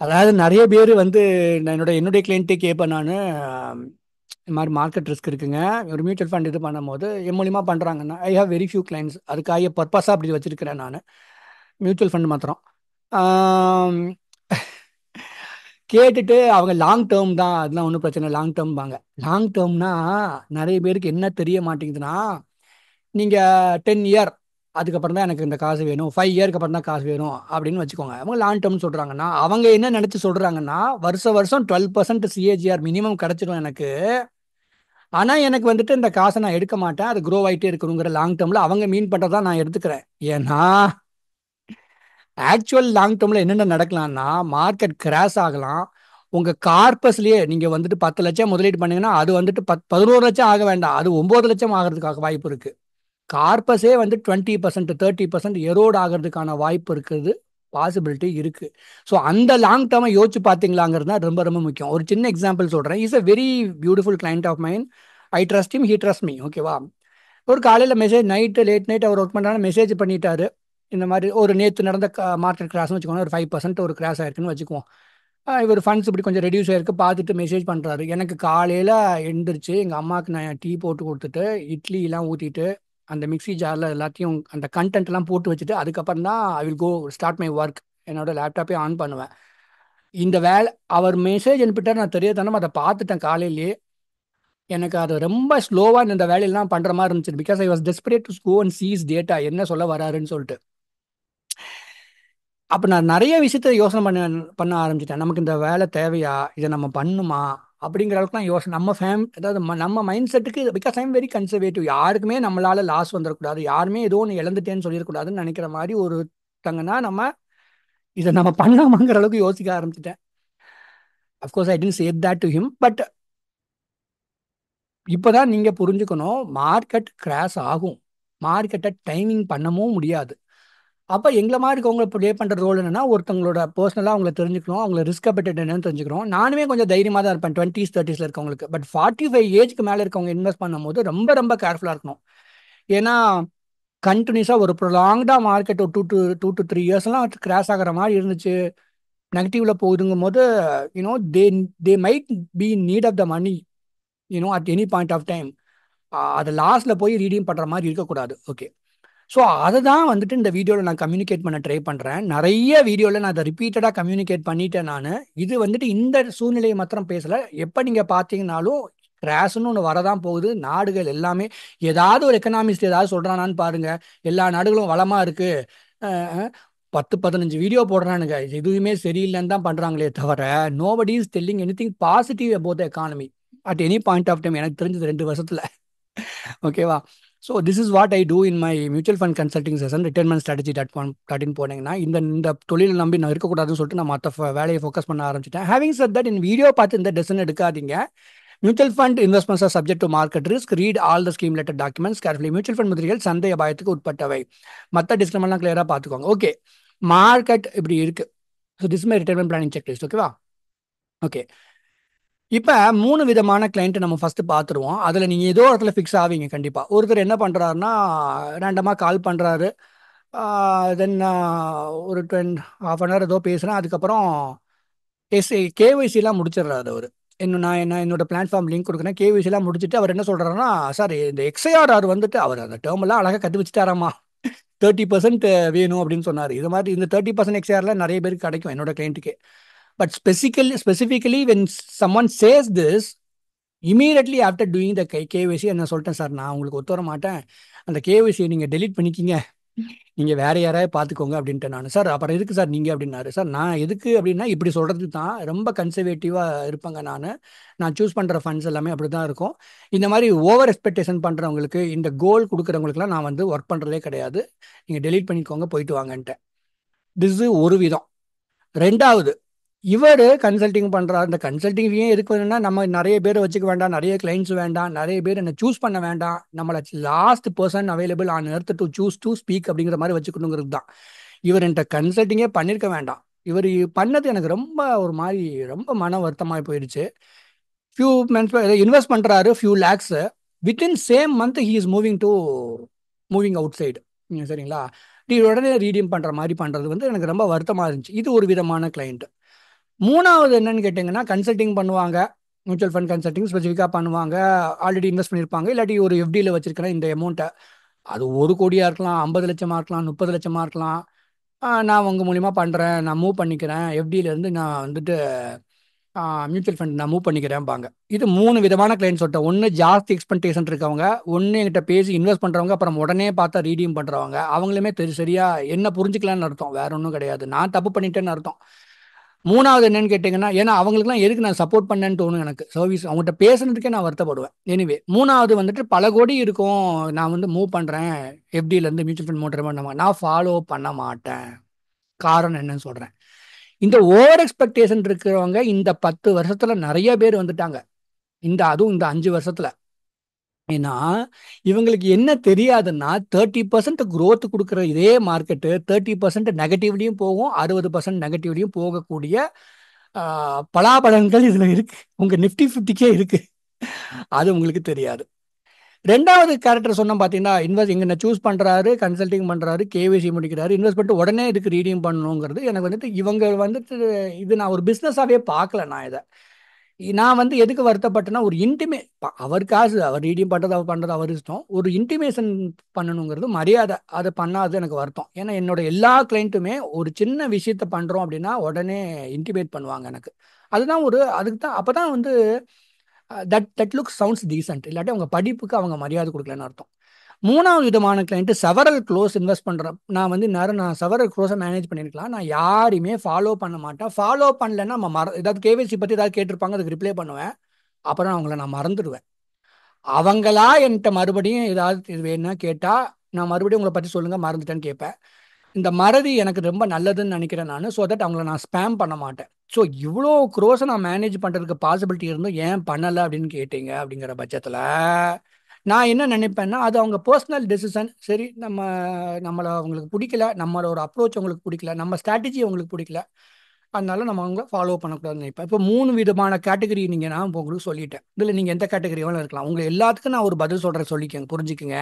அதாவது நிறைய பேர் வந்து நான் என்னோட என்னுடைய கிளைண்ட்டே கேட்பேன் நான் இந்த மாதிரி மார்க்கெட் ரிஸ்க் இருக்குங்க. ஒரு மியூச்சுவல் ஃபண்ட் இது பண்ணும்போது என் மூலியமா பண்ணுறாங்கன்னா I have very few clients அதுக்காக பர்பஸாக அப்படி வச்சிருக்கிறேன் நான் மியூச்சுவல் ஃபண்ட் மாத்திரம். கேட்டுட்டு அவங்க லாங் டேர்ம் தான். அதெல்லாம் ஒன்றும் பிரச்சனை லாங் லாங் டெர்ம்பாங்க. லாங் டேர்ம்னா நிறைய பேருக்கு என்ன தெரிய மாட்டேங்குதுன்னா, நீங்கள் டென் இயர் அதுக்கப்புறம் தான் எனக்கு இந்த காசு வேணும். ஃபைவ் இயருக்கு அப்புறம் தான் காசு வேணும் அப்படின்னு வச்சுக்கோங்க. அவங்க லாங் டெர்ம்னு சொல்கிறாங்கன்னா அவங்க என்ன நினச்சி சொல்கிறாங்கன்னா வருஷம் வருஷம் 12% சிஏஜிஆர் மினிமம் கிடைச்சிடும் எனக்கு. ஆனால் எனக்கு வந்துட்டு இந்த காசை நான் எடுக்க மாட்டேன். அது குரோ ஆகிட்டே இருக்கணுங்கிற லாங் டேர்மில் அவங்க மீன் பண்றத நான் எடுத்துக்கிறேன். ஏன்னா, ஆக்சுவல் லாங் டேர்மில் என்னென்ன நடக்கலாம்னா, மார்க்கெட் கிராஷ் ஆகலாம். உங்கள் கார்பஸ்லேயே நீங்கள் வந்துட்டு பத்து லட்சம் முதலீடு பண்ணீங்கன்னா, அது வந்துட்டு பத் பதினோரு லட்சம் ஆக வேண்டாம். அது ஒம்பது லட்சம் ஆகிறதுக்காக வாய்ப்பு இருக்குது கார்பஸே வந்து 20%, 30% எரோட் ஆகிறதுக்கான வாய்ப்பு இருக்குது. பாசிபிலிட்டி இருக்கு. ஸோ அந்த லாங் டேர்மை யோசிச்சு பார்த்தீங்களாங்கிறது தான் ரொம்ப ரொம்ப முக்கியம். ஒரு சின்ன எக்ஸாம்பிள் சொல்கிறேன் is a very beautiful client of mine. I trust him, he trust me. ஓகேவா? ஒரு காலையில் மெசேஜ் நைட்டு லேட் நைட் அவர் ஒர்க் பண்ணுறாங்க மெசேஜ் பண்ணிட்டாரு. இந்த மாதிரி ஒரு நேற்று நடந்த மார்க்கெட் கிராஸ்னு வச்சுக்கோங்க. ஒரு ஃபைவ் பர்சன்ட் ஒரு கிராஸ் ஆயிருக்குன்னு வச்சுக்குவோம். இவர் ஃபண்ட்ஸ் இப்படி கொஞ்சம் ரெடியூஸ் ஆயிருக்கு. பார்த்துட்டு மெசேஜ் பண்ணுறாரு எனக்கு காலையில் எழுந்திரிச்சு எங்கள் அம்மாவுக்கு நான் டீ போட்டு கொடுத்துட்டு இட்லிலாம் ஊற்றிட்டு அந்த மிக்ஸி ஜாரில் எல்லாத்தையும் அந்த கண்டென்ட்லாம் போட்டு வச்சுட்டு, அதுக்கப்புறம் தான் I will go start my work என்னோட லேப்டாப்பே ஆன் பண்ணுவேன். இந்த வேலை அவர் மெசேஜ் அனுப்பிட்டார் நான் தெரியாத்தனமா அதை பார்த்துட்டேன் காலையிலேயே. எனக்கு அது ரொம்ப ஸ்லோவாக இந்த வேலையெல்லாம் பண்ணுற மாதிரி இருந்துச்சு. Because I was desperate to go and sees data. என்ன சொல்ல வராருன்னு சொல்லிட்டு அப்போ நான் நிறைய விஷயத்த யோசனை பண்ண பண்ண ஆரம்பிச்சிட்டேன் நமக்கு இந்த வேலை தேவையா? இதை நம்ம பண்ணுமா? அப்படிங்கிற அளவுக்குலாம் யோசனை நம்ம ஃபேம் அதாவது நம்ம மைண்ட் செட்டுக்கு because I'm am very conservative. யாருக்குமே நம்மளால லாஸ் வந்துடக்கூடாது யாருமே ஏதோ ஒன்று இழந்துட்டேன்னு சொல்லிடக்கூடாதுன்னு நினைக்கிற மாதிரி ஒரு ஒருத்தங்கன்னா நம்ம இதை நம்ம பண்ணலாமாங்கிற அளவுக்கு யோசிக்க ஆரம்பிச்சிட்டேன் of course I tend save that to him. But இப்போதான் நீங்க புரிஞ்சுக்கணும். மார்க்கெட் கிராஷ் ஆகும். மார்க்கெட்டை டைமிங் பண்ணவும் முடியாது. அப்போ எங்களை மாதிரி இருக்கவங்களை ப்ளே பண்ணுற ரோல் என்னன்னா, ஒருத்தவங்களோட பர்சனலாக அவங்கள தெரிஞ்சுக்கணும். அவங்கள ரிஸ்க் அபெட்டட் என்னன்னு தெரிஞ்சுக்கணும். நானுமே கொஞ்சம் தைரியமாக தான் இருப்பேன். 20ஸ், 30ஸ்ல இருக்கவங்களுக்கு. பட் 45 ஏஜ்க்கு மேலே இருக்கவங்க இன்வெஸ்ட் பண்ணும்போது ரொம்ப ரொம்ப கேர்ஃபுல்லாக இருக்கணும். ஏன்னா, கண்டினியூஸாக ஒரு ப்ரொலாங்டாக மார்க்கெட் ஒரு two two two two three இயர்ஸ்லாம் crash ஆகிற மாதிரி இருந்துச்சு. நெகட்டிவ்ல போகுதுங்கும்போது, போது you know they they might be need of the money you know at any point of time. அது லாஸ்ட்ல போய் ரீடீம் பண்ற மாதிரி இருக்கக்கூடாது. ஓகே. ஸோ அதை தான் வந்துட்டு இந்த வீடியோவில் நான் கம்யூனிகேட் பண்ண ட்ரை பண்ணுறேன் நிறைய வீடியோவில் நான் அதை ரிப்பீட்டடாக கம்யூனிகேட் பண்ணிட்டேன் நான் இது வந்துட்டு இந்த சூழ்நிலையை மாத்திரம் பேசலை எப்போ நீங்கள் பார்த்தீங்கனாலும் கிராஷ்னு ஒன்று வரதான் போகுது. நாடுகள் எல்லாமே ஏதாவது ஒரு எக்கனாமிஸ்ட் ஏதாவது சொல்கிறானான்னு பாருங்கள் எல்லா நாடுகளும் வளமாக இருக்குது பத்து பதினஞ்சு வீடியோ போடுறானுங்க. எதுவுமே சரியில்லைன்னு தான் பண்றாங்களே தவிர, nobody is telling anything positive about economy. At any point of time எனக்கு தெரிஞ்சது ரெண்டு வருஷத்துல. ஓகேவா? So this is what I do in my mutual fund consulting session retirement strategy dot com டாட்டின் போனீங்கன்னா, இந்த இந்த தொழில் நம்பி நான் இருக்கக்கூடாதுன்னு சொல்லிட்டு நான் மற்ற ஃப ஃபோக்கஸ் பண்ண ஆரம்பிச்சிட்டேன் having said that in video பார்த்து இந்த டெசிஷன் எடுக்காதீங்க. Mutual fund investments subject to market risk. Read all the scheme letter documents carefully. Mutual fund முதலீடுகள் சந்தை அபாயத்துக்கு உட்பட்டவை. மற்ற டிஸ்கிளமெல்லாம் கிளியராக பார்த்துக்கோங்க. ஓகே. மார்க்கெட் இப்படி இருக்கு. So this my retirement planning checklist. ஓகேவா? ஓகே. இப்போ மூணு விதமான கிளைண்ட்டை நம்ம ஃபர்ஸ்ட் பார்த்துருவோம். அதில் நீங்கள் ஏதோ இடத்துல ஃபிக்ஸ் ஆவீங்க கண்டிப்பாக ஒருத்தர் என்ன பண்ணுறாருன்னா ரேண்டமாக கால் பண்ணுறாரு தென் ஒரு 10 1/2 அன் ஹவர் ஏதோ பேசுறேன். அதுக்கப்புறம் எஸ் கேஒய்சிலாம் முடிச்சிடுறாரு அவர். என்ன நான் என்ன என்னோட பிளாட்ஃபார்ம் லிங்க் கொடுக்குறேன். கேஒய்சிலாம் முடிச்சுட்டு அவர் என்ன சொல்கிறாருன்னா சார் இந்த எக்ஸ்ஐஆர்ஆர் வந்துட்டு அவர் அந்த டேர்மெல்லாம் அழகாக கற்று வச்சுட்டாராமா தேர்ட்டி பர்சன்ட் வேணும் அப்படின்னு சொன்னார். இது மாதிரி இந்த 30% எக்ஸ்ஐஆர்லாம் நிறைய பேருக்கு கிடைக்கும் என்னோட கிளைண்ட்டுக்கு but specifically specifically when someone says this immediately after doing the K KYC நான் சொல்லிட்டேன் சார் நான் உங்களுக்கு ஒத்து வர மாட்டேன். அந்த கேஒய்சிய நீங்கள் டெலீட் பண்ணிக்கிங்க நீங்கள் வேற யாராவது பார்த்துக்கோங்க அப்படின்ட்டு நான் சார் அப்புறம் எதுக்கு சார் நீங்கள் அப்படின்னாரு. சார் நான் எதுக்கு அப்படின்னா இப்படி சொல்கிறது தான். ரொம்ப கன்சர்வேட்டிவாக இருப்பேங்க நான் நான் சூஸ் பண்ணுற ஃபண்ட்ஸ் எல்லாமே அப்படிதான் இருக்கும். இந்த மாதிரி ஓவர் எக்ஸ்பெக்டேஷன் பண்ணுறவங்களுக்கு இந்த கோல் கொடுக்குறவங்களுக்குலாம் நான் வந்து ஒர்க் பண்ணுறதே கிடையாது. நீங்கள் டெலீட் பண்ணிக்கோங்க போயிட்டு வாங்கன்ட்டேன். திஸ் ஒரு விதம். ரெண்டாவது இவர் கன்சல்டிங் பண்ணுறாரு இந்த கன்சல்டிங் ஏன் இருக்குதுன்னா நம்ம நிறைய பேரை வச்சுக்க வேண்டாம். நிறைய கிளைண்ட்ஸ் வேண்டாம். நிறைய பேர் என்ன சூஸ் பண்ண வேண்டாம். நம்மளை last person available on earth to choose to speak அப்படிங்கிற மாதிரி வச்சுக்கணுங்கிறது தான். இவர் என்கிட்ட கன்சல்டிங்கே பண்ணியிருக்க வேண்டாம். இவர் பண்ணது எனக்கு ரொம்ப ஒரு மாதிரி ரொம்ப மன வருத்தமாக போயிடுச்சு. ஃபியூ மந்த்ஸ் இன்வெஸ்ட் பண்ணுறாரு few lakhs within same month he is moving to moving outside. சரிங்களா? உடனே ரீடீம் பண்ணுற மாதிரி பண்ணுறது வந்து எனக்கு ரொம்ப வருத்தமாக இருந்துச்சு. இது ஒரு விதமான கிளைண்ட்டு மூணாவது என்னன்னு கேட்டிங்கன்னா கன்சல்டிங் பண்ணுவாங்க. மியூச்சுவல் ஃபண்ட் கன்சல்டிங் ஸ்பெசிஃபிக்காக பண்ணுவாங்க. ஆல்ரெடி இன்வெஸ்ட் பண்ணியிருப்பாங்க இல்லாட்டி ஒரு எஃப்டியில் வச்சிருக்கிற இந்த அமௌண்ட்டை அது ஒரு கோடியாக இருக்கலாம் ஐம்பது லட்சமாக இருக்கலாம் முப்பது லட்சமாக இருக்கலாம். நான் உங்கள் மூலிமா பண்ணுறேன் நான் மூவ் பண்ணிக்கிறேன். எஃப்டியிலேருந்து நான் வந்துட்டு மியூச்சுவல் ஃபண்ட் நான் மூவ் பண்ணிக்கிறேன்பாங்க. இது மூணு விதமான கிளைண்ட் சொல்லிட்டேன் ஒன்று ஜாஸ்தி எக்ஸ்பெக்டேஷன் இருக்கவங்க ஒன்று என்கிட்ட பேசி இன்வெஸ்ட் பண்ணுறவங்க அப்புறம் உடனே பார்த்தா ரீடீம் பண்ணுறவங்க அவங்களுமே தெரி சரியாக என்ன புரிஞ்சுக்கலான்னு அர்த்தம். வேற ஒன்றும் கிடையாது. நான் தப்பு பண்ணிட்டேன்னு அர்த்தம். மூணாவது என்னன்னு கேட்டிங்கன்னா ஏன்னா அவங்களுக்குலாம் எதுக்கு நான் சப்போர்ட் பண்ணேன்னு தோணும் எனக்கு. சர்வீஸ் அவங்ககிட்ட பேசுனதுக்கே நான் வருத்தப்படுவேன். எனிவே மூணாவது வந்துட்டு பல கோடி இருக்கும். நான் வந்து மூவ் பண்ணுறேன் எஃப்டியிலேருந்து மியூச்சுவல் ஃபண்ட் மோட்டர் பண்ண நான் ஃபாலோ பண்ண மாட்டேன். காரணம் என்னன்னு சொல்கிறேன் இந்த ஓவர் எக்ஸ்பெக்டேஷன் இருக்கிறவங்க இந்த பத்து வருஷத்தில் நிறைய பேர் வந்துட்டாங்க. இந்த அதுவும் இந்த அஞ்சு வருஷத்தில். ஏன்னா இவங்களுக்கு என்ன தெரியாதுன்னா தேர்ட்டி பர்சன்ட் க்ரோத் கொடுக்குற இதே மார்க்கெட்டு தேர்ட்டி பர்சன்ட் நெகட்டிவ்லையும் போகும் அறுபது பர்சன்ட் நெகட்டிவ்லையும் போகக்கூடிய பலாபலன்கள் இதில் இருக்கு. உங்கள் நிஃப்டி ஃபிஃப்டிக்கே இருக்கு. அது உங்களுக்கு தெரியாது. ரெண்டாவது கேரக்டர் சொன்னோம் பார்த்தீங்கன்னா இன்வெஸ்ட் இங்கே சூஸ் பண்ணுறாரு கன்சல்டிங் பண்ணுறாரு கேவிசி முடிக்கிறாரு இன்வெஸ்ட் பண்ணிட்டு உடனே இதுக்கு ரீடிங் பண்ணணுங்கிறது எனக்கு வந்துட்டு இவங்க வந்துட்டு இது நான் ஒரு பிஸ்னஸாகவே பார்க்கல நான் இதை. நான் வந்து எதுக்கு வருத்தப்பட்டேன்னா ஒரு இன்டிமே அவர் காசு அவர் ரீடிங் பண்ணுறது அவர் பண்ணுறது அவர் இஷ்டம். ஒரு இன்டிமேஷன் பண்ணணுங்கிறது மரியாதை. அதை பண்ணாது எனக்கு வருத்தம். ஏன்னா என்னோட எல்லா கிளைண்ட்டுமே ஒரு சின்ன விஷயத்த பண்ணுறோம் அப்படின்னா உடனே இன்டிமேட் பண்ணுவாங்க எனக்கு. அதுதான் ஒரு அதுக்கு தான் அப்போ தான் வந்து that that look sounds decent இல்லாட்டி அவங்க படிப்புக்கு அவங்க மரியாதை கொடுக்கலன்னு அர்த்தம். மூணாவது விதமான கிளைண்ட்டு செவரல் க்ளோஸ் இன்வெஸ்ட் பண்ணுறேன் நான் வந்து நேரம் நான் செவரல் க்ளோஸை மேனேஜ் பண்ணியிருக்கலாம். நான் யாரையுமே ஃபாலோ பண்ண மாட்டேன். ஃபாலோ பண்ணலன்னா நம்ம மற ஏதாவது கேவிசி பற்றி ஏதாவது கேட்டிருப்பாங்க அதுக்கு ரிப்ளை பண்ணுவேன். அப்புறம் அவங்கள நான் மறந்துடுவேன். அவங்களா என்கிட்ட மறுபடியும் ஏதாவது இது வேணும்னா கேட்டால் நான் மறுபடியும் உங்களை பற்றி சொல்லுங்கள் மறந்துட்டேன்னு கேட்பேன். இந்த மறதி எனக்கு ரொம்ப நல்லதுன்னு நினைக்கிறேன் நான். ஸோ தட் அவங்கள நான் ஸ்பேம் பண்ண மாட்டேன். ஸோ இவ்வளோ க்ரோஸை நான் மேனேஜ் பண்ணுறதுக்கு பாசிபிலிட்டி இருந்தும் ஏன் பண்ணலை அப்படின்னு கேட்டீங்க அப்படிங்கிற பட்சத்தில் நான் என்ன நினைப்பேன்னா அது அவங்க பர்சனல் டெசிஷன் சரி நம்ம நம்மளை அவங்களுக்கு பிடிக்கல நம்மளோட அப்ரோச் அவங்களுக்கு பிடிக்கல நம்ம ஸ்ட்ராட்டஜி அவங்களுக்கு பிடிக்கல. அதனால நம்ம அவங்கள ஃபாலோ பண்ணக்கூடாதுன்னு நினைப்பேன். இப்போ மூணு விதமான கேட்டகரி நீங்கள் நான் உங்களுக்கு சொல்லிட்டேன். இதில் நீங்கள் எந்த கேட்டகரி வேணும் இருக்கலாம். உங்களை எல்லாத்துக்கும் நான் ஒரு பதில் சொல்கிறேன் சொல்லிக்கங்க புரிஞ்சுக்கங்க.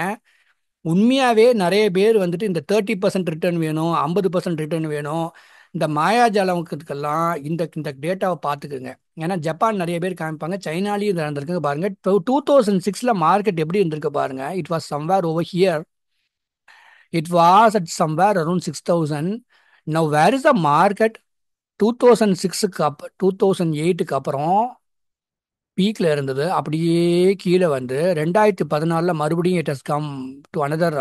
உண்மையாகவே நிறைய பேர் வந்துட்டு இந்த தேர்ட்டி பர்சன்ட் ரிட்டர்ன் வேணும் ஐம்பது பர்சன்ட் ரிட்டர்ன் வேணும். இந்த மாயாஜாலத்துக்கெல்லாம் இந்த இந்த டேட்டாவை பார்த்துக்குங்க. ஏன்னா ஜப்பான் நிறைய பேர் காமிப்பாங்க சைனாலையும் இது நடந்திருக்கு பாருங்க டூ தௌசண்ட் சிக்ஸில் மார்க்கெட் எப்படி இருந்திருக்கு பாருங்க. It was somewhere over here it was at somewhere around six thousand now where is the market two thousand சிக்ஸுக்கு அப் டூ தௌசண்ட் எயிட்டுக்கு அப்புறம் பீக்கில் இருந்தது. அப்படியே கீழே வந்து ரெண்டாயிரத்தி பதினாலில் மறுபடியும் it has come to another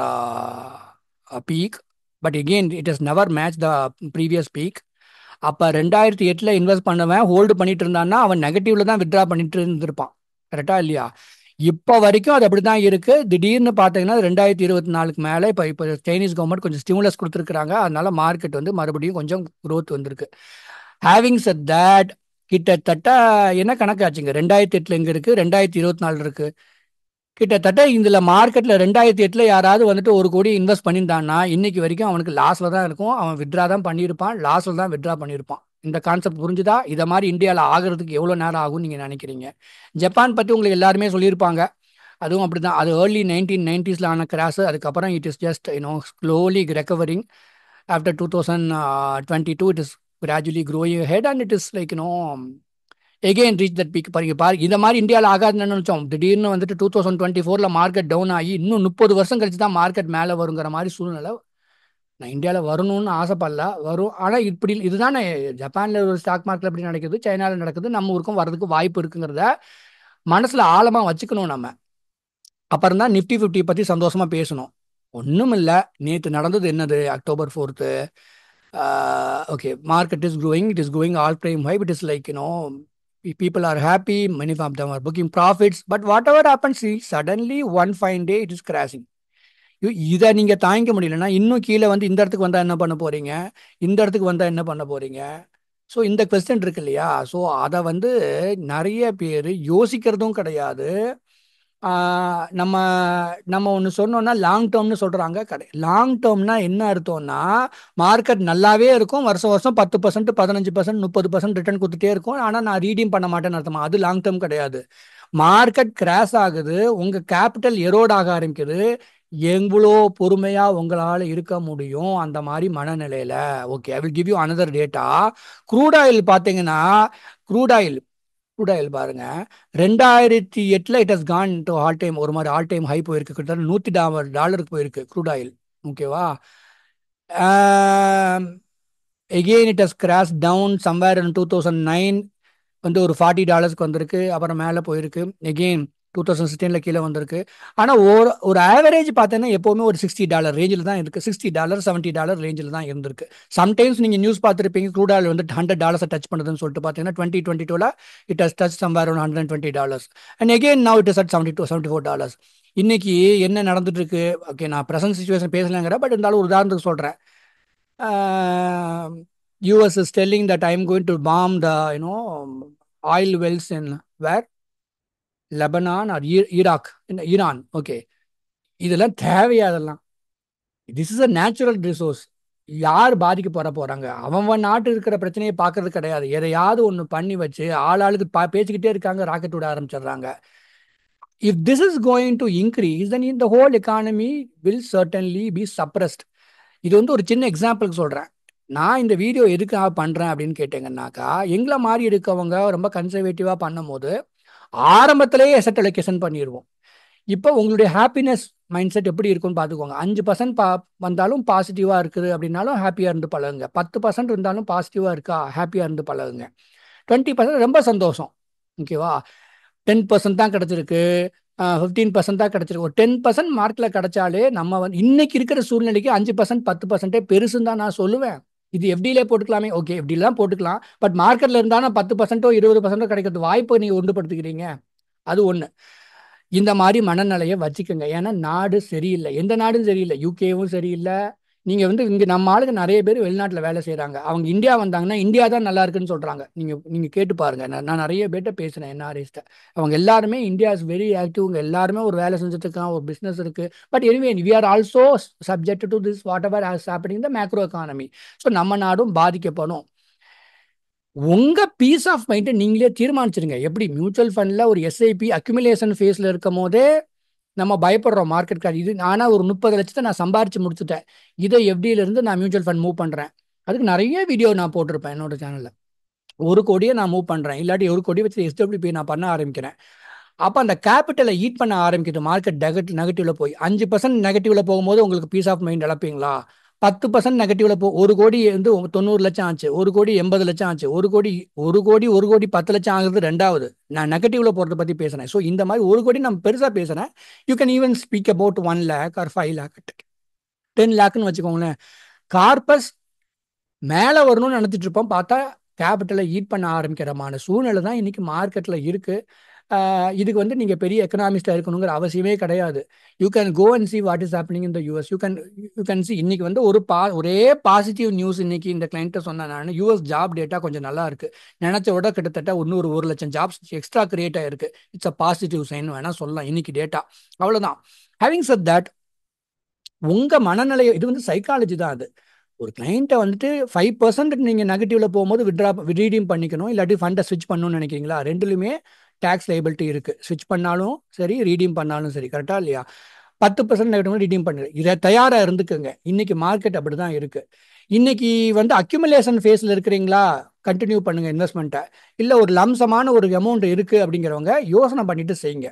peak but again it is never match the previous peak அப்போ ரெண்டாயிரத்தி எட்டில் இன்வெஸ்ட் பண்ணவன் ஹோல்டு பண்ணிட்டு இருந்தான்னா அவன் நெகட்டிவ்ல தான் வித்ட்ரா பண்ணிட்டு இருந்திருப்பான். கரெக்டா இல்லையா? இப்போ வரைக்கும் அது அப்படி தான் இருக்கு. திடீர்னு பார்த்தீங்கன்னா ரெண்டாயிரத்தி இருபத்தி நாலுக்கு மேலே இப்போ இப்போ சைனீஸ் கவர்மெண்ட் கொஞ்சம் ஸ்டிமுலஸ் கொடுத்துருக்காங்க அதனால மார்க்கெட் வந்து மறுபடியும் கொஞ்சம் குரோத் வந்திருக்கு. ஹேவிங் செட் that கிட்டத்தட்ட என்ன கணக்காச்சுங்க ரெண்டாயிரத்தி எட்டில் எங்கே இருக்குது ரெண்டாயிரத்தி இருபத்தி நாலு இருக்குது கிட்டத்தட்ட இதில் மார்க்கெட்டில் ரெண்டாயிரத்தி எட்டில் யாராவது வந்துட்டு ஒரு கோடி இன்வெஸ்ட் பண்ணியிருந்தான்னா இன்னைக்கு வரைக்கும் அவனுக்கு லாஸில் தான் இருக்கும். அவன் வித்ட்ரா தான் பண்ணியிருப்பான். லாஸில் தான் வித்ட்ரா பண்ணியிருப்பான். இந்த கான்செப்ட் புரிஞ்சுதா? இதை மாதிரி இந்தியாவில் ஆகிறதுக்கு எவ்வளோ நேரம் ஆகும்னு நீங்கள் நினைக்கிறீங்க? ஜப்பான் பற்றி உங்களுக்கு எல்லாருமே சொல்லியிருப்பாங்க. அதுவும் அப்படி தான் அது ஏர்லி நைன்டீன் நைன்டிஸில் ஆன கிராஸ் அதுக்கப்புறம் it is just you know slowly recovering after two thousand twenty two it is gradually growing head and it is like you know again reach that peak பாருங்க பாரு இந்த மாதிரி இந்தியாவில் ஆகாதுன்னு நினைச்சோம். திடீர்னு வந்துட்டு டூ தௌசண்ட் டுவெண்ட்டி ஃபோரில் மார்க்கெட் டவுன் ஆகி இன்னும் முப்பது வருஷம் கழிச்சு தான் மார்க்கெட் மேலே வருங்கிற மாதிரி சூழ்நிலை. நான் இந்தியாவில் வரணும்னு ஆசைப்படல வரும். ஆனால் இப்படி இதுதான் ஜப்பானில் ஒரு ஸ்டாக் மார்க்கெட் எப்படி நடக்குது சைனாவில் நடக்குது நம்ம ஊருக்கும் வரதுக்கு வாய்ப்பு இருக்குங்கிறத மனசில் ஆழமாக வச்சுக்கணும் நம்ம. அப்புறம் தான் நிஃப்டி ஃபிஃப்டி பற்றி சந்தோஷமாக பேசணும். ஒன்றும் இல்லை நேற்று நடந்தது என்னது October fourth okay market is growing it is growing all time hype it is like you know people are happy many of them are booking profits but whatever happens see suddenly one fine day it is crashing. இதை நீங்கள் தாங்கிக்க முடியலன்னா இன்னும் கீழே வந்து இந்த இடத்துக்கு வந்தால் என்ன பண்ண போகிறீங்க இந்த இடத்துக்கு வந்தால் என்ன பண்ண போகிறீங்க ஸோ இந்த கொஸ்டின் இருக்கு இல்லையா? ஸோ அதை வந்து நிறைய பேர் யோசிக்கிறதும் கிடையாது. நம்ம நம்ம ஒன்று சொன்னோம்னா லாங் டேர்ம்னு சொல்கிறாங்க கடை லாங் டேர்ம்னா என்ன அர்த்தம்னா மார்க்கெட் நல்லாவே இருக்கும். வருஷம் வருஷம் பத்து பர்சன்ட் பதினஞ்சு பர்சன்ட் முப்பது பர்சன்ட் ரிட்டர்ன் கொடுத்துட்டே இருக்கும். ஆனால் நான் ரீடீம் பண்ண மாட்டேன்னு அர்த்தமா? அது லாங் டேர்ம் கிடையாது. மார்க்கெட் கிராஷ் ஆகுது. உங்கள் கேபிட்டல் எரோட் ஆக ஆரம்பிக்குது. எவ்வளோ பொறுமையாக உங்களால் இருக்க முடியும் அந்த மாதிரி மனநிலையில். Okay I will give you another data crude oil பார்த்தீங்கன்னா க்ரூட் ஆயில் க்ரூட் ஆயில் பாருங்க. ரெண்டாயிரத்தி எட்டில் it has gone to all time ஒரு மாதிரி ஆல் டைம் ஹை போயிருக்கு. கிட்டத்தட்ட நூற்றி டாலர் டாலருக்கு போயிருக்கு க்ரூடாயில் ஓகேவா again it has crash down somewhere in two thousand nine வந்து ஒரு ஃபார்ட்டி டாலர்ஸ்க்கு வந்திருக்கு. அப்புறம் மேலே போயிருக்கு. எகெயின் டூ தௌசண்ட் சிக்ஸ்டீனில் கீழே வந்திருக்கு. ஆனால் ஒரு ஒரு ஆவரேஜ் பார்த்தீங்கன்னா எப்போவுமே ஒரு சிக்ஸ்டி டாலர் ரேஞ்சில் தான் இருக்குது சிக்ஸ்டி டாலர் செவன்ட்டி டாலர் ரேஞ்சில் தான் இருந்திருக்கு. சம்டைம்ஸ் நீங்கள் நியூஸ் பார்த்துருப்பீங்க க்ரூட் ஆயில் வந்து ஹண்ட்ரட் டாலர்ஸை டச் பண்ணுதுன்னு சொல்லிட்டு பார்த்தீங்கன்னா டுவெண்ட்டி டுவெண்ட்டி டூவில் it has touch somewhere one hundred twenty dollars and again now it is at seventy two seventy four dollars இன்னைக்கு என்ன நடந்துட்டு இருக்கு ஓகே நான் ப்ரெசன்ட் சுச்சுவேஷன் பேசலைங்கிற பட் இருந்தாலும் ஒரு உதாரணத்துக்கு சொல்கிறேன் US is telling that I am going to bomb the you know oil wells in where Lebanon or Iraq Iran. Okay. இதெல்லாம் தேவையா அதெல்லாம் this is a natural resource யார் பாதிக்க போற போறாங்க? அவன் நாட்டு இருக்கிற பிரச்சனையை பார்க்கறது கிடையாது. எதையாவது ஒன்று பண்ணி வச்சு ஆள் ஆளுக்கு பா பேசிக்கிட்டே இருக்காங்க ராக்கெட் விட ஆரம்பிச்சிடுறாங்க. If this is going to increase then இந்த whole economy will certainly be suppressed இது வந்து ஒரு சின்ன எக்ஸாம்பிளுக்கு சொல்கிறேன் நான் இந்த வீடியோ எதுக்காக பண்ணுறேன் அப்படின்னு கேட்டீங்கன்னாக்கா எங்களை மாதிரி இருக்கவங்க ரொம்ப கன்சர்வேட்டிவாக பண்ணும்போது ஆரம்பத்திலேயே எசட் அலோகேஷன் பண்ணிடுவோம் இப்போ உங்களுடைய ஹாப்பினஸ் மைண்ட் செட் எப்படி இருக்குன்னு பார்த்துக்கோங்க. அஞ்சு பர்சன்ட் பா வந்தாலும் பாசிட்டிவாக இருக்குது அப்படின்னாலும் ஹாப்பியாக இருந்து பழகுங்க. பத்து பர்சன்ட் இருந்தாலும் பாசிட்டிவாக இருக்கா? ஹாப்பியாக இருந்து பழகுங்க. டுவெண்ட்டி பர்சன்ட் ரொம்ப சந்தோஷம். ஓகேவா டென் பர்சன்ட் தான் கிடச்சிருக்கு. ஃபிஃப்டீன் பர்சன்ட் தான் கிடச்சிருக்கு. ஒரு டென் பர்சன்ட் மார்க்கில் கிடச்சாலே நம்ம வந்து இன்னைக்கு இருக்கிற சூழ்நிலைக்கு அஞ்சு பர்சன்ட் பத்து பர்சன்டே பெருசுன்னு தான் நான் சொல்லுவேன். இது எஃப்டியிலே போட்டுக்கலாமே. ஓகே எஃப்டியில் தான் போட்டுக்கலாம். பட் மார்க்கெட்டில் இருந்தாலும் பத்து பர்சன்ட்டோ இருபது பர்சன்ட்டோ கிடைக்கிறது வாய்ப்பை நீங்கள் ஒன்றுபடுத்துக்கிறீங்க அது ஒன்று இந்த மாதிரி மனநிலையை வச்சுக்கோங்க. ஏன்னா நாடு சரியில்லை. எந்த நாடும் சரியில்லை. யூகேவும் சரியில்லை. நீங்கள் வந்து இங்கே நம்ம ஆளுங்க நிறைய பேர் வெளிநாட்டில் வேலை செய்கிறாங்க அவங்க இந்தியா வந்தாங்கன்னா இந்தியா தான் நல்லா இருக்குன்னு சொல்கிறாங்க நீங்கள் நீங்கள் கேட்டு பாருங்க. நான் நிறைய பேர்கிட்ட பேசுகிறேன் என்ஆர்எஸ்ட்ட அவங்க எல்லாருமே இந்தியா இஸ் வெரி ஆக்டிவ் எல்லாருமே ஒரு வேலை செஞ்சுட்டு ஒரு பிஸ்னஸ் இருக்குது but anyway we are also subject to this whatever has happening the macro economy so நம்ம நாடும் பாதிக்கப்படும். உங்க பீஸ் ஆஃப் மைண்டை நீங்களே தீர்மானிச்சிருங்க. எப்படி? மியூச்சுவல் ஃபண்டில் ஒரு எஸ்ஐபி அக்யூமிலேஷன் ஃபேஸில் இருக்கும் போதே நம்ம பயப்படுறோம் மார்க்கெட் கார்டு இது ஆனால் ஒரு முப்பது லட்சத்தை நான் சம்பாரிச்சு முடிச்சுட்டேன். இதை எஃப்டியிலேருந்து நான் மியூச்சுவல் ஃபண்ட் மூவ் பண்ணுறேன் அதுக்கு நிறைய வீடியோ நான் போட்டிருப்பேன் என்னோட சேனலில் ஒரு கோடியை நான் மூவ் பண்ணுறேன் இல்லாட்டி ஒரு கோடி வச்சு எஸ்டபிள்யூபி நான் பண்ண ஆரம்பிக்கிறேன். அப்போ அந்த கேபிட்டலை ஈட் பண்ண ஆரம்பிக்குது. மார்க்கெட் நெகட்டிவ் நெகட்டிவ்ல போய். அஞ்சு பர்சன்ட் நெகட்டிவ்ல போகும்போது உங்களுக்கு பீஸ் ஆஃப் மைண்ட் இழப்பீங்களா? பத்து பர்சன்ட் நெகட்டிவ்ல போ ஒரு கோடி வந்து தொண்ணூறு லட்சம் ஆச்சு ஒரு கோடி எண்பது லட்சம் ஆச்சு ஒரு கோடி ஒரு கோடி ஒரு கோடி பத்து லட்சம் ஆகுறது ரெண்டாவது. நான் நெகட்டிவ்ல போறதை பற்றி பேசுறேன். ஸோ இந்த மாதிரி ஒரு கோடி நம்ம பெருசாக பேசுகிறேன் you can even speak about one lakh or five lakh ten லேக்னு வச்சுக்கோங்களேன். கார்பஸ் மேலே வரணும்னு நினச்சிட்டு இருப்போம். பார்த்தா கேபிட்டலை ஈட் பண்ண ஆரம்பிக்கிறமான சூழ்நிலை தான் இன்னைக்கு மார்க்கெட்டில் இருக்குது இதுக்கு வந்து நீங்கள் பெரிய எக்கனாமிஸ்டாக இருக்கணுங்கிற அவசியமே கிடையாது. You can go and see what is happening இந்த US you can you can see இன்னைக்கு வந்து ஒரு பா ஒரே பாசிட்டிவ் நியூஸ் இன்னைக்கு இந்த கிளைண்ட்டை சொன்னேன் நான். யூஎஸ் ஜாப் டேட்டா கொஞ்சம் நல்லா இருக்கு. நினச்ச விட கிட்டத்தட்ட இன்னொரு ஒரு லட்சம் ஜாப்ஸ் எக்ஸ்ட்ரா கிரியேட் ஆயிருக்கு. இட்ஸ் அ பாசிட்டிவ் சைன் வேணால் சொல்லலாம் இன்னைக்கு டேட்டா அவ்வளோதான் ஹேவிங் சட் தட் உங்கள் மனநிலையை இது வந்து சைக்காலஜி தான் அது. ஒரு கிளைண்ட்டை வந்துட்டு ஃபைவ் பர்சன்ட் நீங்கள் நெகட்டிவ்ல போகும்போது விட்ரா ரீடீம் பண்ணிக்கணும். இல்லாட்டி ஃபண்டை ஸ்விட்ச் பண்ணணும்னு நினைக்கிறீங்களா? ரெண்டுலையுமே டேக்ஸ் லைபிலிட்டி இருக்குது ஸ்விட்ச் பண்ணாலும் சரி ரீடீம் பண்ணாலும் சரி கரெக்டாக இல்லையா? பத்து பர்சன்ட் நெகட்டிவ் ரீடீம் பண்ணுங்க இதை தயாராக இருந்துக்குங்க. இன்னைக்கு மார்க்கெட் அப்படி தான் இருக்குது இன்னைக்கு வந்து அக்யூமுலேஷன் ஃபேஸில் இருக்கிறீங்களா? கண்டினியூ பண்ணுங்க இன்வெஸ்ட்மெண்ட்டை இல்லை ஒரு லம்சமான ஒரு அமௌண்ட் இருக்குது அப்படிங்கிறவங்க யோசனை பண்ணிட்டு செய்யுங்க.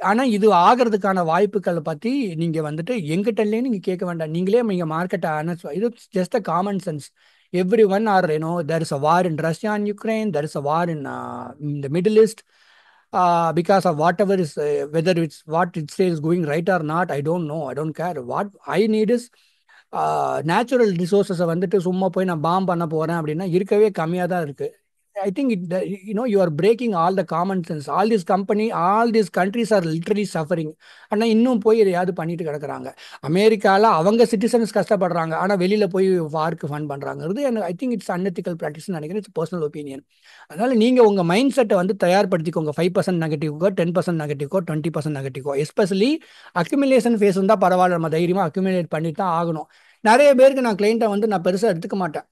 ஆனால் இது ஆகிறதுக்கான வாய்ப்புகளை பற்றி நீங்கள் வந்துட்டு எங்கிட்டலேயே நீங்கள் கேட்க வேண்டாம். நீங்களே நீங்கள் மார்க்கெட்டை அனஸ் இது just a common sense everyone are you know there is a war in Russia and Ukraine there is a war in the Middle East because of whatever is whether it's what it's is going right or not I don't know I don't care what I need is natural ரிசோர்ஸஸை வந்துட்டு சும்மா போய் நான் bomb பண்ண போகிறேன் அப்படின்னா இருக்கவே கம்மியாக தான் இருக்குது I think it, you know you are breaking all the common sense. All this company, all these countries are literally suffering. ஆனால் இன்னும் போய் எதையாவது பண்ணிட்டு கிடக்குறாங்க. அமெரிக்காவில் அவங்க சிட்டிசன்ஸ் கஷ்டப்படுறாங்க. ஆனால் வெளியில் போய் வார்க்கு ஃபண்ட் பண்ணுறாங்கிறது எனக்கு ஐ திங்க் இட்ஸ் அன்எத்திக்கல் ப்ராக்டிஸ்னு நினைக்கிறேன். இட்ஸ் பர்சனல் ஒப்பீனியன் அதனால் நீங்கள் உங்கள் மைண்ட் செட்டை வந்து தயார்படுத்திக்கோங்க. ஃபைவ் பர்சன்ட் நெகட்டிவ்க்கோ டென் பர்சன்ட் நெகட்டிவ்க்கோ டுவெண்ட்டி பர்சன்ட் நெகட்டிவ்க்கோ எஸ்பெஷலி அக்யூமிலேஷன் ஃபேஸ் இருந்தால் பரவாயில்ல. நம்ம தைரியமாக அக்யூமிலேட் பண்ணிட்டு தான் ஆகணும். நிறைய பேருக்கு நான் கிளைண்ட்டை வந்து நான் பெருசாக எடுத்துக்க மாட்டேன்.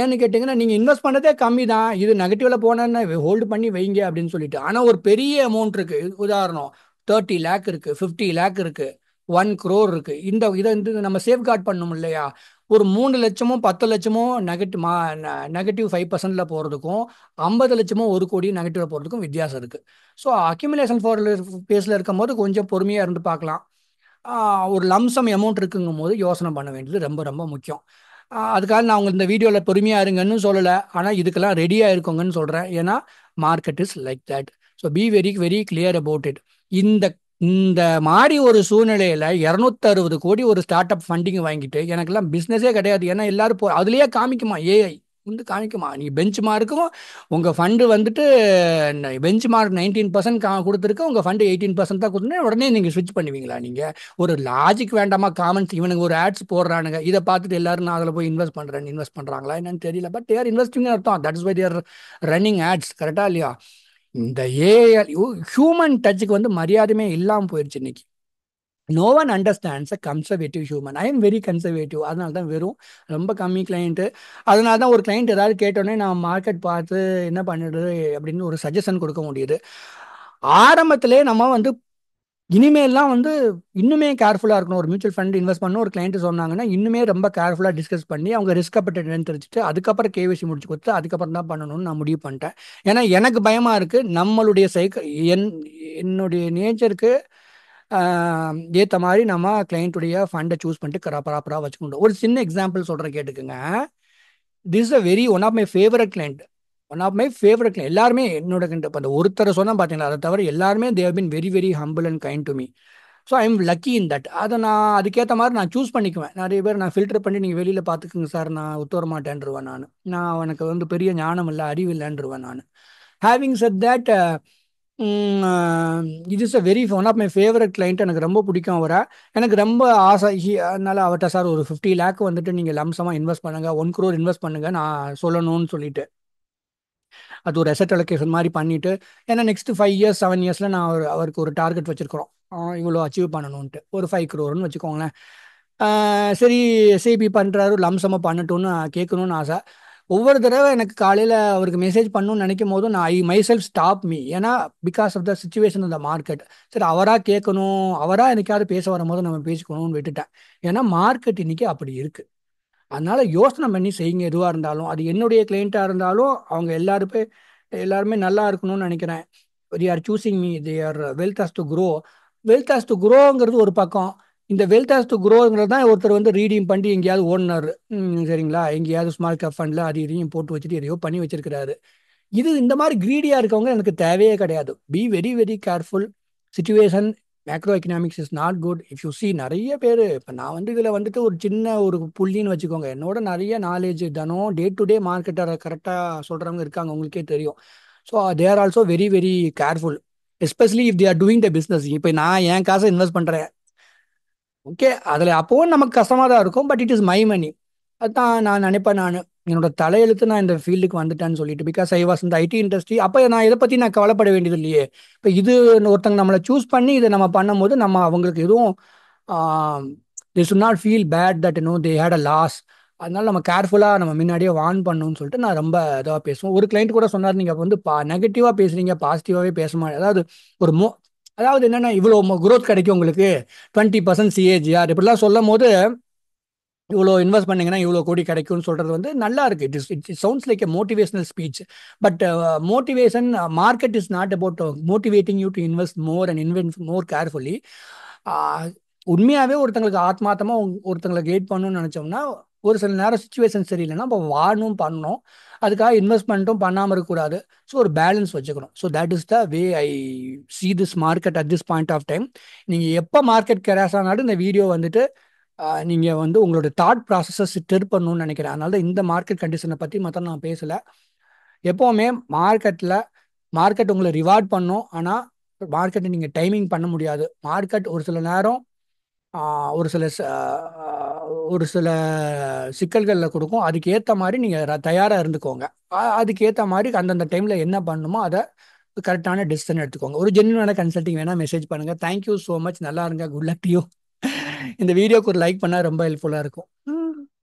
ஏன்னு கேட்டிங்கன்னா நீங்கள் இன்வெஸ்ட் பண்ணதே கம்மி தான் இது நெகட்டிவில் போனேன்னு ஹோல்டு பண்ணி வைங்க அப்படின்னு சொல்லிட்டு. ஆனால் ஒரு பெரிய அமௌண்ட் இருக்குது உதாரணம் தேர்ட்டி லேக் இருக்குது ஃபிஃப்டி லேக் இருக்குது ஒன் க்ரோர் இருக்குது இந்த இதை வந்து நம்ம சேஃப்கார்ட் பண்ணணும் இல்லையா? ஒரு மூணு லட்சமோ பத்து லட்சமோ நெகட்டிவ் மா நெகட்டிவ் ஃபைவ் பர்சன்டில் போகிறதுக்கும் ஐம்பது லட்சமோ ஒரு கோடி நெகட்டிவில் போகிறதுக்கும் வித்தியாசம் இருக்குது ஸோ அக்யூமுலேஷன் ஃபோர் பேஸில் இருக்கும் போது கொஞ்சம் பொறுமையாக இருந்து பார்க்கலாம். ஒரு லம்சம் அமௌண்ட் இருக்குங்கும் போது யோசனை பண்ண வேண்டியது ரொம்ப ரொம்ப முக்கியம். அதுக்காக நான் அவங்க இந்த வீடியோவில் பொறுமையாக இருங்கன்னு சொல்லலை. ஆனால் இதுக்கெல்லாம் ரெடியாக இருக்கோங்கன்னு சொல்கிறேன் ஏன்னா market is like that so be very very clear about it இந்த இந்த மாதிரி ஒரு சூழ்நிலையில் இரநூத்தறுபது கோடி ஒரு ஸ்டார்ட் அப் ஃபண்டிங் வாங்கிட்டு எனக்கெல்லாம் பிஸ்னஸே கிடையாது. ஏன்னா எல்லாரும் போ அதுலேயே காமிக்குமா ஏஐ வந்து காணிக்குமா நீ பெஞ்ச் மார்க்கும் உங்கள் ஃபண்டு வந்துட்டு பெஞ்ச் மார்க் நைன்டீன் பர்சன்ட் கா கொடுத்துருக்கு. உங்கள் ஃபண்டு எயிட்டீன் பர்சன்ட் தான் கொடுத்தனே உடனே நீங்கள் ஸ்விட்ச் பண்ணுவீங்களா நீங்கள் ஒரு லாஜிக் வேண்டாமா காமன்ஸ் இவனுங்க ஒரு ஆட்ஸ் போடுறானுங்க. இதை பார்த்துட்டு எல்லாரும் நான் அதில் போய் இன்வெஸ்ட் பண்ணுறேன் இன்வெஸ்ட் பண்ணுறாங்களா என்னன்னு தெரியல. பட் தேர் இன்வெஸ்டிங் அர்த்தம். That's why they're running ads கரெக்டாக இல்லையா? இந்த ஏஐ ஹியூமன் டச்சுக்கு வந்து மரியாதையுமே இல்லாமல் போயிடுச்சு இன்னைக்கு. No one understands a conservative human I am very conservative அதனால தான் வெறும் ரொம்ப கம்மி கிளைண்ட்டு அதனால தான் ஒரு கிளைண்ட் ஏதாவது கேட்டோன்னே நான் மார்க்கெட் பார்த்து என்ன பண்ணிடுது அப்படின்னு ஒரு சஜஷன் கொடுக்க முடியுது. ஆரம்பத்திலே நம்ம வந்து இனிமேல்லாம் வந்து இன்னுமே கேர்ஃபுல்லாக இருக்கணும். ஒரு மியூச்சுவல் ஃபண்ட் இன்வெஸ்ட் பண்ண ஒரு கிளைண்ட் சொன்னாங்கன்னா இன்னுமே ரொம்ப கேர்ஃபுல்லாக டிஸ்கஸ் பண்ணி அவங்க ரிஸ்க் அப்பட்டேன்னு தெரிஞ்சுட்டு அதுக்கப்புறம் கேவிசி முடிச்சு கொடுத்து அதுக்கப்புறம் தான் பண்ணணும்னு நான் முடிவு பண்ணிட்டேன். ஏன்னா எனக்கு பயமாக இருக்குது நம்மளுடைய சைக்கிள் என் என்னுடைய நேச்சருக்கு ஏற்ற மாதிரி நம்ம கிளைண்ட்டுடைய ஃபண்டை சூஸ் பண்ணிட்டு ப்ராப்பராக வச்சுக்கணும். ஒரு சின்ன எக்ஸாம்பிள் சொல்கிறேன் கேட்டுக்கோங்க. This a very one of my favourite client one of my favourite client எல்லாருமே என்னோட இப்போ அந்த ஒருத்தரை சொன்னால் பார்த்தீங்களா அதை தவிர எல்லாருமே they've been very very humble and kind to me so I am lucky in that அதை நான் அதுக்கேற்ற மாதிரி நான் சூஸ் பண்ணிக்குவேன். நிறைய பேர் நான் ஃபில்டர் பண்ணி நீங்கள் வெளியில் பார்த்துக்குங்க சார் நான் ஒத்து மாட்டேன்ருவேன் நான். நான் எனக்கு வந்து பெரிய ஞானம் இல்லை அறிவு இல்லைன்றுவேன் நான். ஹேவிங் செட் தட் இது is a very one of my favourite client எனக்கு ரொம்ப பிடிக்கும் அவரை. எனக்கு ரொம்ப ஆசை அதனால அவர்கிட்ட சார் ஒரு ஃபிஃப்டி லேக் வந்துட்டு நீங்கள் லம்சமாக இன்வெஸ்ட் பண்ணுங்கள் ஒன் க்ரோர் இன்வெஸ்ட் பண்ணுங்கள் நான் சொல்லணும்னு சொல்லிட்டு. அது ஒரு எசட் அலோகேஷன் மாதிரி பண்ணிட்டு ஏன்னா நெக்ஸ்ட் ஃபைவ் இயர்ஸ் செவன் இயர்ஸில் நான் அவர் அவருக்கு ஒரு டார்கெட் வச்சுருக்குறோம். இவ்வளோ அச்சீவ் பண்ணணுன்ட்டு ஒரு ஃபைவ் க்ரோர்னு வச்சுக்கோங்களேன். சரி சிபி பண்ணுறாரு லம்சமாக பண்ணட்டும்னு கேட்கணும்னு ஆசை. ஒவ்வொரு தடவை எனக்கு காலையில் அவருக்கு மெசேஜ் பண்ணணும்னு நினைக்கும் போதும் நான் I myself stop me ஏன்னா பிகாஸ் ஆஃப் த சுச்சுவேஷன் இந்த மார்க்கெட் சரி அவராக கேட்கணும் அவராக எனக்காவது பேச வரும்போது நம்ம பேசிக்கணும்னு விட்டுட்டேன். ஏன்னா மார்க்கெட் இன்னைக்கு அப்படி இருக்குது அதனால யோசனை பண்ணி செய்யுங்க எதுவாக இருந்தாலும். அது என்னுடைய கிளைண்ட்டாக இருந்தாலும் அவங்க எல்லாருமே எல்லாருமே நல்லா இருக்கணும்னு நினைக்கிறேன். They are choosing me they are wealth has to grow wealth has to க்ரோங்கிறது ஒரு பக்கம். இந்த வெல்த் ஆஸ் டு க்ரோங்கிறது தான் ஒருத்தர் வந்து ரீடிங் பண்ணி எங்கேயாவது ஓடினார். சரிங்களா? எங்கேயாவது ஸ்மால் கேப் ஃபண்டில் அது இதையும் போட்டு வச்சுட்டு எதையோ பண்ணி வச்சிருக்கிறாரு. இது இந்த மாதிரி க்ரீடியாக இருக்கவங்க எனக்கு தேவையே கிடையாது. Be very very careful situation macro economics is not good if you see நிறைய பேர் இப்போ நான் வந்து இதில் வந்துட்டு ஒரு சின்ன ஒரு புள்ளின்னு வச்சுக்கோங்க. என்னோட நிறைய நாலேஜ் தினம் டே டு டே மார்க்கெட்டை கரெக்டாக சொல்கிறவங்க இருக்காங்க உங்களுக்கே தெரியும். So they are also very very careful especially if they are doing the business இப்போ நான் என் காசை இன்வெஸ்ட் பண்ணுறேன் ஓகே அதில் அப்போவும் நமக்கு கஷ்டமாக தான் இருக்கும் but it is my money அதுதான் நான் நினைப்பேன் நான். என்னோட தலையெழுத்து நான் இந்த ஃபீல்டுக்கு வந்துட்டேன்னு சொல்லிட்டு பிகாஸ் ஐ வாஸ் இந்த ஐடி இண்டஸ்ட்ரி அப்போ நான் இதை பற்றி நான் கவலைப்பட வேண்டியது இல்லையே. இப்போ இது ஒருத்தங்க நம்மளை சூஸ் பண்ணி இதை நம்ம பண்ணும்போது நம்ம அவங்களுக்கு எதுவும் they should not feel bad that no they had a loss அதனால நம்ம கேர்ஃபுல்லாக நம்ம முன்னாடியே வார்ன் பண்ணணும்னு சொல்லிட்டு நான் ரொம்ப இதாக பேசுவோம் ஒரு கிளைண்ட் கூட சொன்னார் நீங்கள் வந்து பா நெகட்டிவாக பேசுறீங்க பாசிட்டிவாகவே பேச மாட்டேன் அதாவது ஒரு மோ அதாவது என்னென்னா இவ்வளோ குரோத் கிடைக்கும் உங்களுக்கு. டுவெண்ட்டி பர்சன்ட் சிஏஜிஆர் இப்படிலாம் சொல்லும் போது இவ்வளோ இன்வெஸ்ட் பண்ணிங்கன்னா இவ்வளோ கோடி கிடைக்கும்னு சொல்கிறது வந்து நல்லா இருக்குது it is it sounds like a motivational speech but motivation market is not about motivating you to invest more and invest more carefully உண்மையாகவே ஒருத்தங்களுக்கு ஆத்மாத்தமாக ஒருத்தங்களை கைட் பண்ணணும்னு நினச்சோம்னா ஒரு சில நேரம் சுச்சுவேஷன் சரியில்லைன்னா இப்போ வாழணும் பண்ணணும். அதுக்காக இன்வெஸ்ட்மெண்ட்டும் பண்ணாமல் இருக்கக்கூடாது. ஸோ ஒரு பேலன்ஸ் வச்சுக்கணும். So that is the way I see this market at this point of time நீங்கள் எப்போ மார்க்கெட் கிராஸ் ஆனாலும் இந்த வீடியோ வந்துட்டு நீங்கள் வந்து உங்களோட தாட் ப்ராசஸை டெர் பண்ணணும்னு நினைக்கிறேன். அதனால தான் இந்த மார்க்கெட் கண்டிஷனை பற்றி மொத்தம் நான் பேசலை. எப்போவுமே மார்க்கெட்டில் மார்க்கெட் உங்களை ரிவார்ட் பண்ணும். ஆனால் மார்க்கெட்டை நீங்கள் டைமிங் பண்ண முடியாது. மார்க்கெட் ஒரு சில நேரம் ஒரு சில ஒரு சில சிக்கல்களில் கொடுக்கும். அதுக்கு ஏற்ற மாதிரி நீங்கள் தயாராக இருந்துக்கோங்க. அதுக்கு ஏற்ற மாதிரி அந்தந்த டைமில் என்ன பண்ணணுமோ அதை கரெக்டான டிசிஷன் எடுத்துக்கோங்க. ஒரு ஜென்யூனான கன்சல்ட்டிங் வேணால் மெசேஜ் பண்ணுங்கள் தேங்க்யூ ஸோ மச் நல்லா இருங்க. குட் லக் யூ இந்த வீடியோக்கு ஒரு லைக் பண்ணால் ரொம்ப ஹெல்ப்ஃபுல்லாக இருக்கும்.